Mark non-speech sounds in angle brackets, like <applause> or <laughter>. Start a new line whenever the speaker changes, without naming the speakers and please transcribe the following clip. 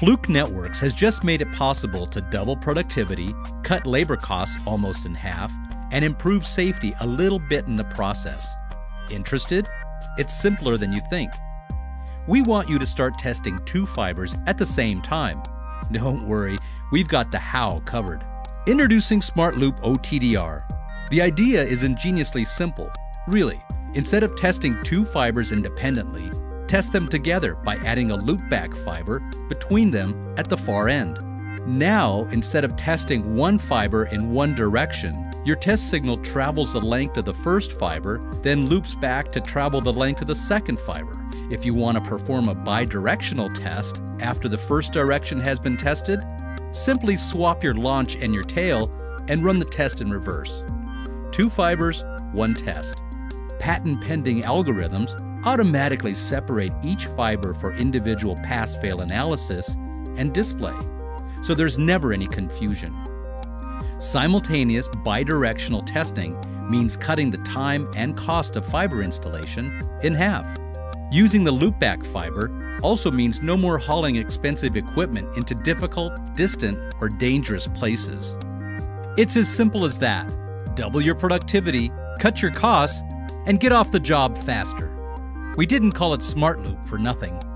Fluke Networks has just made it possible to double productivity, cut labor costs almost in half, and improve safety a little bit in the process. Interested? It's simpler than you think. We want you to start testing two fibers at the same time. <laughs> Don't worry, we've got the how covered. Introducing SmartLoop OTDR. The idea is ingeniously simple. Really, instead of testing two fibers independently, test them together by adding a loopback fiber between them at the far end. Now, instead of testing one fiber in one direction, your test signal travels the length of the first fiber, then loops back to travel the length of the second fiber. If you want to perform a bidirectional test after the first direction has been tested, simply swap your launch and your tail and run the test in reverse. Two fibers, one test. Patent pending algorithms automatically separate each fiber for individual pass fail analysis and display, so there's never any confusion. Simultaneous bidirectional testing means cutting the time and cost of fiber installation in half. Using the loopback fiber also means no more hauling expensive equipment into difficult, distant, or dangerous places. It's as simple as that. Double your productivity, cut your costs, and get off the job faster. We didn't call it SmartLoop for nothing.